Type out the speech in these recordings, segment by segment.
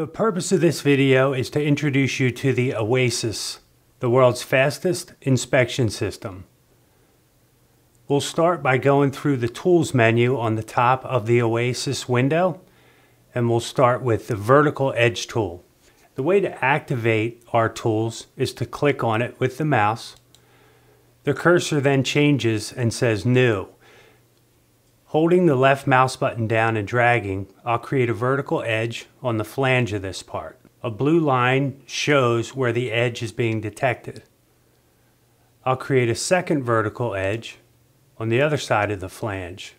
The purpose of this video is to introduce you to the Oasis, the world's fastest inspection system. We'll start by going through the Tools menu on the top of the Oasis window, and we'll start with the Vertical Edge tool. The way to activate our tools is to click on it with the mouse. The cursor then changes and says New. Holding the left mouse button down and dragging, I'll create a vertical edge on the flange of this part. A blue line shows where the edge is being detected. I'll create a second vertical edge on the other side of the flange.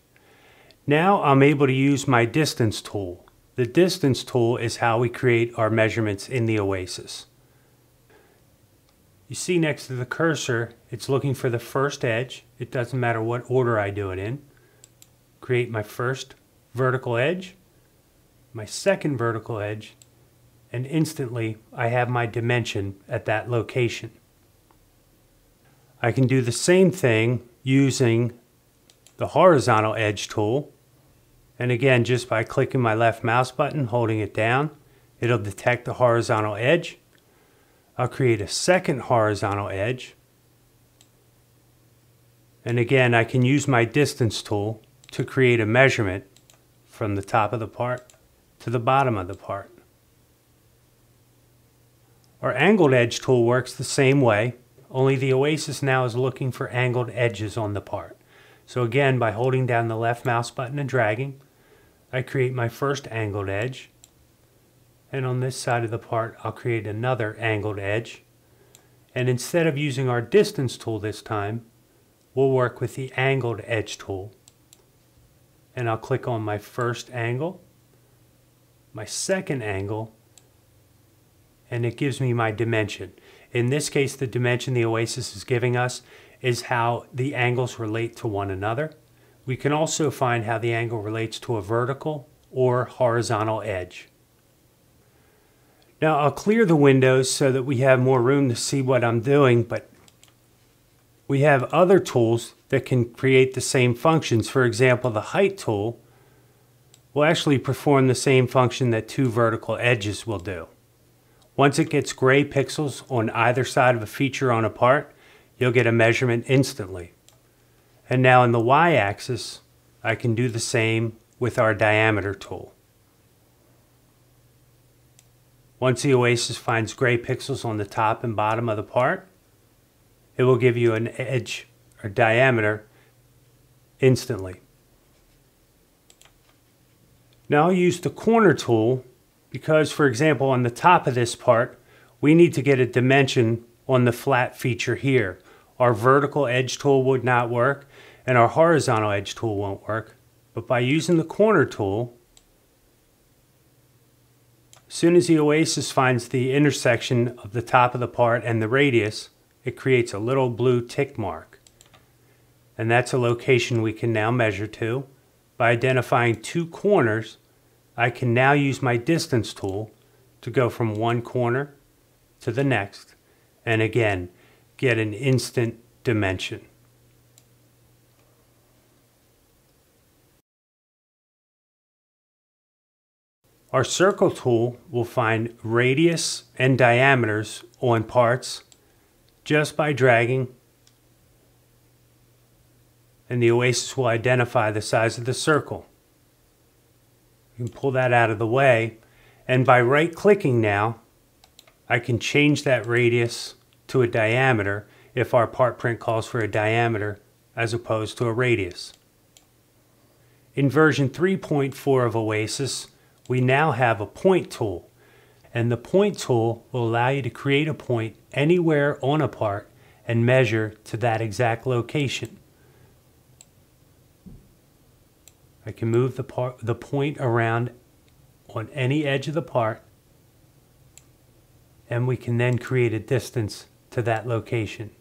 Now I'm able to use my distance tool. The distance tool is how we create our measurements in the Oasis. You see next to the cursor, it's looking for the first edge. It doesn't matter what order I do it in create my first vertical edge, my second vertical edge, and instantly I have my dimension at that location. I can do the same thing using the horizontal edge tool. And again, just by clicking my left mouse button, holding it down, it'll detect the horizontal edge. I'll create a second horizontal edge. And again, I can use my distance tool to create a measurement from the top of the part to the bottom of the part. Our angled edge tool works the same way, only the Oasis now is looking for angled edges on the part. So again, by holding down the left mouse button and dragging, I create my first angled edge. And on this side of the part, I'll create another angled edge. And instead of using our distance tool this time, we'll work with the angled edge tool and I'll click on my first angle, my second angle, and it gives me my dimension. In this case, the dimension the Oasis is giving us is how the angles relate to one another. We can also find how the angle relates to a vertical or horizontal edge. Now I'll clear the windows so that we have more room to see what I'm doing, but we have other tools that can create the same functions. For example, the height tool will actually perform the same function that two vertical edges will do. Once it gets gray pixels on either side of a feature on a part, you'll get a measurement instantly. And now in the y-axis, I can do the same with our diameter tool. Once the Oasis finds gray pixels on the top and bottom of the part, it will give you an edge or diameter instantly. Now I'll use the corner tool because, for example, on the top of this part, we need to get a dimension on the flat feature here. Our vertical edge tool would not work and our horizontal edge tool won't work. But by using the corner tool, as soon as the Oasis finds the intersection of the top of the part and the radius, it creates a little blue tick mark. And that's a location we can now measure to. By identifying two corners, I can now use my distance tool to go from one corner to the next, and again, get an instant dimension. Our circle tool will find radius and diameters on parts just by dragging and the oasis will identify the size of the circle. You can pull that out of the way and by right clicking now I can change that radius to a diameter if our part print calls for a diameter as opposed to a radius. In version 3.4 of Oasis we now have a point tool and the point tool will allow you to create a point anywhere on a part and measure to that exact location. I can move the, part, the point around on any edge of the part and we can then create a distance to that location.